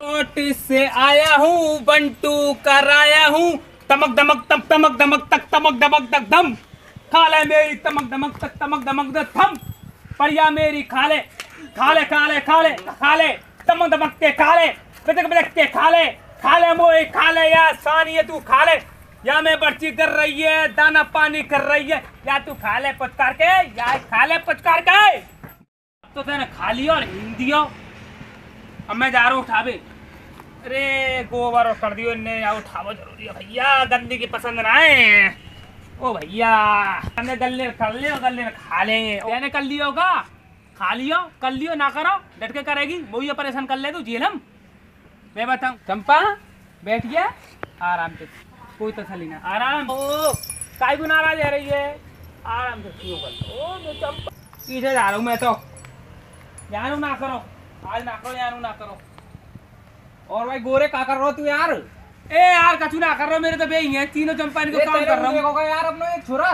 Notice से आया हूँ, बंटू कराया हूँ। तमक दमक तक, तमक दमक तक, तमक दमक तक दम खाले मेरी तमक दमक तक, तमक दमक दक थम परिया मेरी खाले खाले खाले खाले खाले तमक दमक के खाले पिटक पिटक के खाले खाले मोए खाले या सानी तू खाले या मैं बर्ची कर रही है, दाना पानी कर रही है, या तू खाले पचकार के, या खाले पचकार के। तो तेने खा लियो और हिंदियो अब मैं जा रहा हूँ उठावे अरे, गोबर कर दियो इनने या उठावो ज़रूरी है भैया गंदी की पसंद ना है ओ भैया, हमने गले कर लियो गले खा लेंगे। मैंने कर लिया होगा। खा लियो, कर लियो, ना करो। डट के करेगी, वो ये परेशान कर ले तू हम। मैं बताऊँ, चंपा, बैठिए। आराम से, कोई तसली ना। आराम। ओ काय नाराज़ है रही है। आराम से शुरू लो। चंपा, पीछे जा रहा हूँ मैं तो। यानू ना करो। आज ना करो यानू ना करो और भाई गोरे का कर रहे तू यार। ए यार कछु ना कर रहे मेरे तो बे है तीनों चंपा इनको काम कर रहा हूँ। देखोगा यार अपना एक छोरा?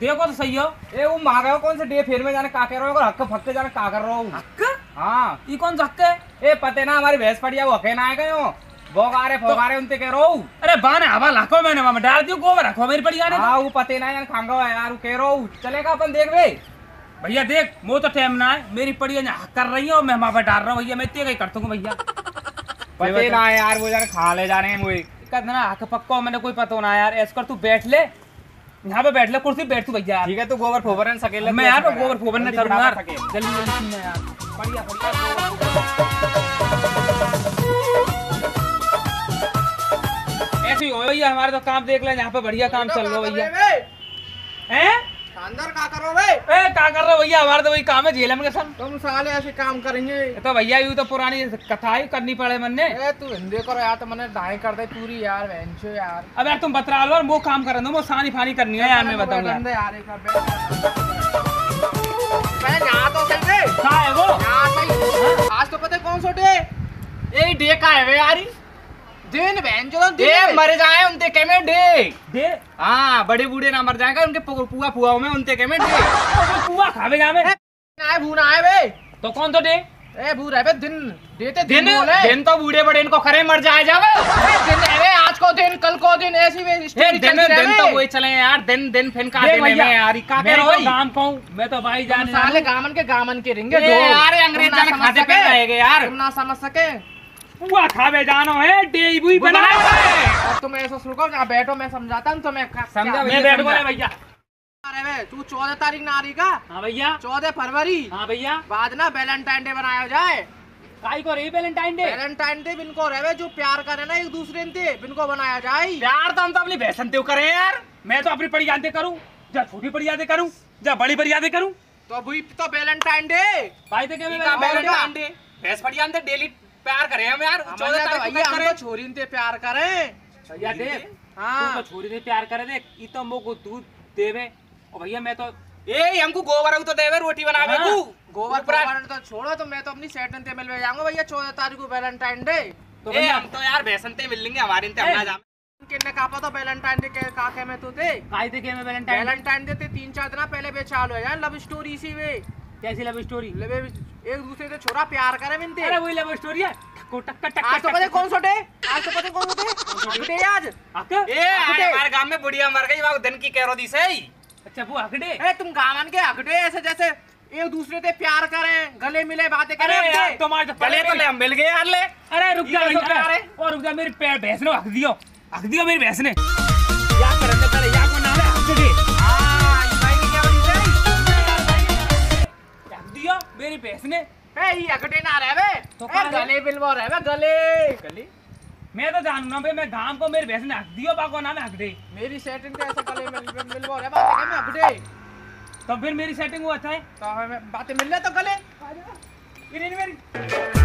देखो तो सही हो। ए वो मांग रहे हो कौन से डे फेर में जाने का कर रहे हो हक्के फक्के जाने का कर रहे? हो हक? हाँ। ये कौन सा हक है? ए पते ना हमारी भैंस पड़ी है वो हके ना आए गए हो। बोगारे फोगारे उनते कह रहे हो। अरे बाने हवा लाखो मैंने वहाँ डाल दियो गोबर रखो मेरी पड़ी आने हाँ वो पते ना यार खांगा यार वो कह रहे हो। चलेगा अपन देख बे भैया देख वो तो टाइम ना है। मेरी पड़ी है कर रही है और मैं वहाँ पे डाल रहा हूँ। भैया मैं इतने ही कर दूँगा भैया। पते ना यार वो जाने खा ले जा रहे हैं वो कहते ना हक पक्का मैंने कोई पता ना यार। ऐसा कर तू बैठ ले। यहाँ पे बैठ ले कुर्सी बैठ तू भैया। ठीक है तू गोबर फोबर सकेले मैं यार गोबर फोबर जल्दी करूँगा यार। जल्दी जल्दी यार। बढ़िया बढ़िया। ऐसे ही हो भैया हमारे तो काम देख ले यहाँ पे बढ़िया काम चल रहा है भैया। हैं? अंदर का करो बे ए क्या कर रहे हो भैया? हमारे तो वही काम है झेलम के संग। तुम साले ऐसे काम करेंगे। तो भैया यूँ तो पुरानी कथा ही करनी पड़े मन ने ए तू हिंदी करो यार तो मैंने ढाई कर दे पूरी यार बेंचो यार। अब यार तुम बतरा लो वो काम कर दो वो सानी फानी करनी है यार मैं बताऊँगा। यार एक बार तो सही रे है वो? आज तो पता है कौन सा डे ए डे का है वे यार। दिन बेंचो डे दिन मर जाए उनते के में डे। दे हाँ बड़े बूढ़े ना मर जाएगा उनके पुआ फुआ में उनते के में डे। वो कुआ खावे जा में? आए भूना आए बे तो कौन तो दे ए भू रहे बे दिन। देते दिन दिन? बोले दिन तो बूढ़े बड़े इनको खरे मर जाए जावे दिन है आज को दिन कल को दिन ऐसी वे स्टोरी दिन दिन तो वही चले यार दिन दिन फिन का दिन में यार का कह तो रही। काम कहूँ मैं तो भाई जाने साले गामन के गामन के रिंगे यार अंग्रेज़ जाने खाते पे रहेंगे यार तुम ना समझ सके। कुआ खावे जानो है डे बुई बना और तुम ऐसा सुनो जहाँ बैठो मैं समझाता हूँ तुम्हें समझा भैया, मैं बैठ समझा। बोले भैया। अरे बे तू चौदह तारीख ना आ रही का? हाँ भैया। चौदह फरवरी? हाँ भैया। बाद ना वैलेंटाइन डे बनाया जाए। काई को रही वैलेंटाइन डे? वैलेंटाइन डे बिनको रहे जो प्यार करे ना एक दूसरे से बिनको बनाया जाए। यार तो हम तो अपनी भैसन त्यों करे यार। मैं तो अपनी पड़ी यादें करूँ जा छोटी पड़ी यादें करूँ जा बड़ी बड़ी यादें करूँ। तो वही तो वैलेंटाइन डे। भाई तो क्या वैलेंटाइन डे? भैंस पड़ी जानते डेली प्यार करे हम यार। हमने चौदह तो तारीख भैया को हम करे। तो छोरी से प्यार करें। भैया देख तू हाँ। तो छोरी से प्यार करे देख ई तो मोको दूध देवे। और भैया मैं तो ए हमको गोबर तो देवे रोटी बनावे हाँ। को गोबर गोबर तो छोड़ो तो मैं तो अपनी सेटन से मिलवे जाऊँगा भैया चौदह तारीख को वैलेंटाइन डे तो ए भैया हम तो यार भैसन ते मिल लेंगे हमारे ए, हम जाम। किन्ने कहा पता वैलेंटाइन डे के काके में तो थे काई थे क्या मैं वैलेंटाइन वैलेंटाइन डे ते तीन चार दिन पहले बे चालू है यार लव स्टोरी इसी वे। कैसी लव स्टोरी ले बे एक दूसरे से छोरा प्यार करे मिनते अरे वही लव स्टोरी है। टक्को टक्का टक्का आज तो पता है कौन सोटे? आज तो पता है कौन सा डे डे आज। हक ए आज हमारे गाँव में बुढ़िया मर गई वो दिन की कह दी सही। अच्छा वो हक अरे ए तुम गामन के हकटे ऐसे जैसे एक दूसरे से प्यार करें गले मिले बातें अरे करें यार तुम्हारे तो गले तो ले हम मिल गए यार ले। अरे रुक जा कैसा भैया, प्यार है? और रुक जा मेरी पैर भैंस ने हक दियो। हक दियो मेरी भैंस ने। मेरी भैंस ने। ए ये हकटे ना रहे बे तो ए, गले बिलवा रहे बे गले। गली? मैं तो जानू ना भाई मैं गाँव को मेरी भैंस ने हक दियो बाको ना मैं हकड़े मेरी सेटिंग तो ऐसे गले मिल मिलवा रहे बातें करें हकटे तो फिर मेरी सेटिंग वो अच्छा है? तो बातें मिल रहे तो गले। ये मेरी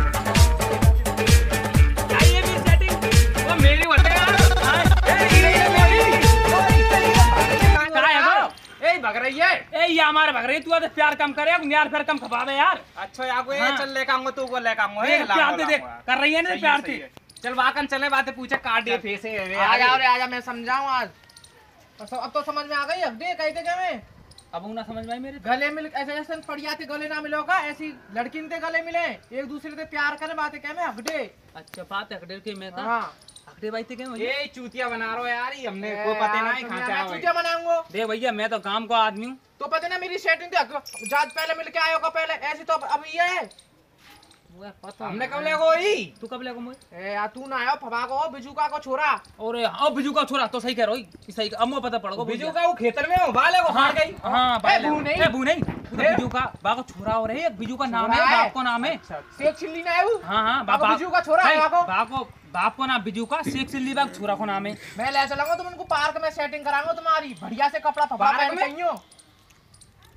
रही है? ए ये हमारे भग रही तू आते प्यार कम करे यार फिर कम खपावे यार। अच्छा यार हाँ। चल ले कांगो तू को ले ए, ए प्यार से देख कर रही है ना प्यार से? चल वाकन चले बातें पूछे काट दिए फेसे आ जाओ रे आजा मैं समझाऊं आज। तो अब तो समझ में आ गई अब हकटे कहते क्या मैं? अब ना समझ में मेरे गले मिल ऐसे जैसे पड़िया थे गले ना मिलोगा ऐसी लड़की ने गले मिले एक दूसरे से प्यार करे बातें कह में हगडे अच्छा बात है हकडेर के मैं का हाँ। हकडे भाई थे ये चूतिया बना रहा यार ही हमने को पता नहीं कहाँ मैं चूतिया बनाऊँगा। दे भैया मैं तो काम को आदमी हूँ। तो पता ना मेरी सेटिंग थी जात पहले मिल के आयो पहले ऐसी तो अब ये है। हमने कब ले गई तू कब लेगा मुझे? ए यार तू ना आयो फबा को बिजू का को छोरा। और हाँ बिजू का छोरा तो सही कह रहा हूँ सही अब मुझे पता पड़ेगा बिजू का वो खेतर में हो बाले को हाँ गई। हाँ भाई बू नहीं। ए, बू नहीं? बिजू का बाप का छोरा हो रहे एक बिजू का नाम है बाप को नाम है। शेख चिल्ली ना आयो? हाँ हाँ बाप बिजू का छोरा है बाको। बाप को। बाप को नाम बिजू का शेख सिल्ली बाग छोरा को नाम है। मैं ले चलूँगा तुम उनको पार्क में सेटिंग कराऊँगा तुम्हारी। बढ़िया से कपड़ा फबा में? चाहिए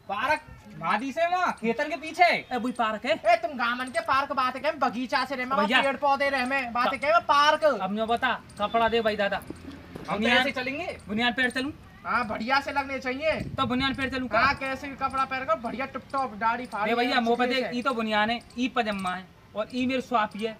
पार्क? भादी से वहाँ खेतर के पीछे। ए बुई पार्क है। ए तुम गामन के पार्क बात कह बगीचा से रहे पेड़ पौधे रहे मैं बात कह पार्क। अब मैं बता कपड़ा दे भाई दादा। हम तो बुनियाद ऐसे चलेंगे? बुनियाद पेड़ चलूँ? हाँ बढ़िया से लगने चाहिए। तो बुनियाद पेड़ चलूँ हाँ कैसे भी कपड़ा पहन कर बढ़िया टिप टॉप दाढ़ी फाड़ी भैया मुँह पे देख ई तो बुनियान है ई पजामा है और ई मेरे स्वापी है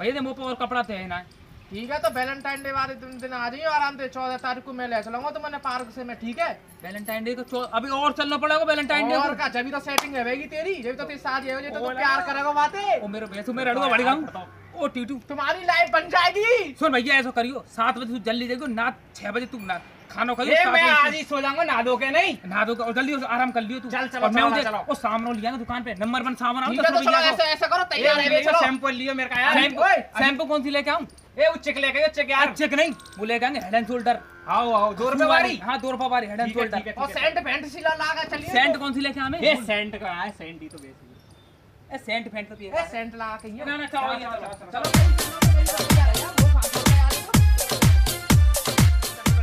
भैया दे मुँह पे और कपड़ा तो है। ना ठीक है तो वैलेंटाइन डे वाले दिन दिन आ जाइए आराम से चौदह तारीख को मैं ले चलाऊँगा तो मैंने पार्क से मैं ठीक है? वैलेंटाइन डे को चौ- अभी और चलना पड़ेगा वैलेंटाइन डे और का? जब तो सेटिंग है तेरी जब तो तेरी शादी है तो प्यार करेगा बातें। ओ मेरे भैंसू मेरे रड़ूँगा बढ़ गया ओ टीटू तुम्हारी लाइफ बन जाएगी। सुन भैया ऐसा करियो सात बजे तू जल्दी देखो ना छह बजे तू ना खाना खाइयो मैं आज ही सो जाऊँगा नहा धो के नहीं? नहा दो और जल्दी आराम कर लियो तू। चल, चलो, और मैं उधर। वो सामने लिया ना दुकान पे नंबर वन सामान आओ तो चलो ऐसा ऐसा करो तैयार है चलो शैम्पू लियो मेरे का यार। शैम्पू ओए, शैम्पू कौन सी लेके आऊँ? ए वो चिक लेके गए चिक यार। चेक नहीं वो लेके आएँगे हेड एंड शोल्डर आओ आओ दो रुपए वाली हाँ दो रुपए वाली हेड एंड शोल्डर और सेंट पेंट सिला लागा चलिए सेंट तो। कौन सी लेके आवे ये सेंट का है सेंट ही तो बेसिक ए सेंट फेंट तो पिए। सेंट लगा के ना ना चलो ये चलो, चलो।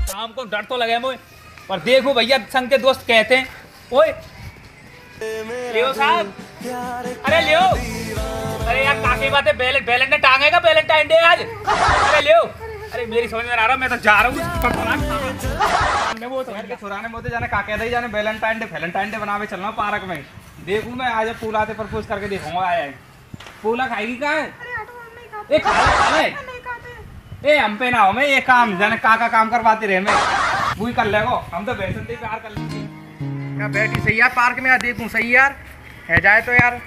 शाम को डर तो लगे मुझे। पर देखो भैया संग के दोस्त कहते हैं। ओए। लियो साहब। अरे लियो। अरे यार काकी बात है बैलेंट बैलेंट ने टांगेगा वैलेंटाइन डे आज। अरे लियो। अरे मेरी समझ में आ रहा मैं तो जा रहा हूँ। मैं वो तो छुराने मोते जाने काके जाने वैलेंटाइन डे वैलेंटाइन डे बनावे चलना पार्क में। देखूँ मैं आज फूल आते पर प्रपोज करके देखूँगा आया है। फूला खाएगी का है? ए ए हम पे ना हो मैं ये काम जाने का का काम करवाते रहे मैं। वही कर लेगो हम तो वैसे ही प्यार कर लेंगे। क्या बैठी सही यार पार्क में यार देखूँ सही यार। है जाए तो यार।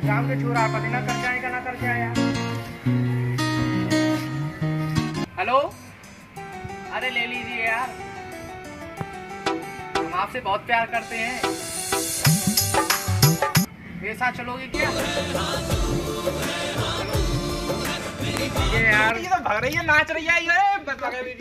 शाम के छोरा पति ना कर जाएगा ना कर जाए यार हेलो? अरे ले लीजिए यार। हम आपसे बहुत प्यार करते हैं। मेरे साथ चलोगे क्या? ये यार। ये तो भाग रही है, नाच रही है, ये बता लगे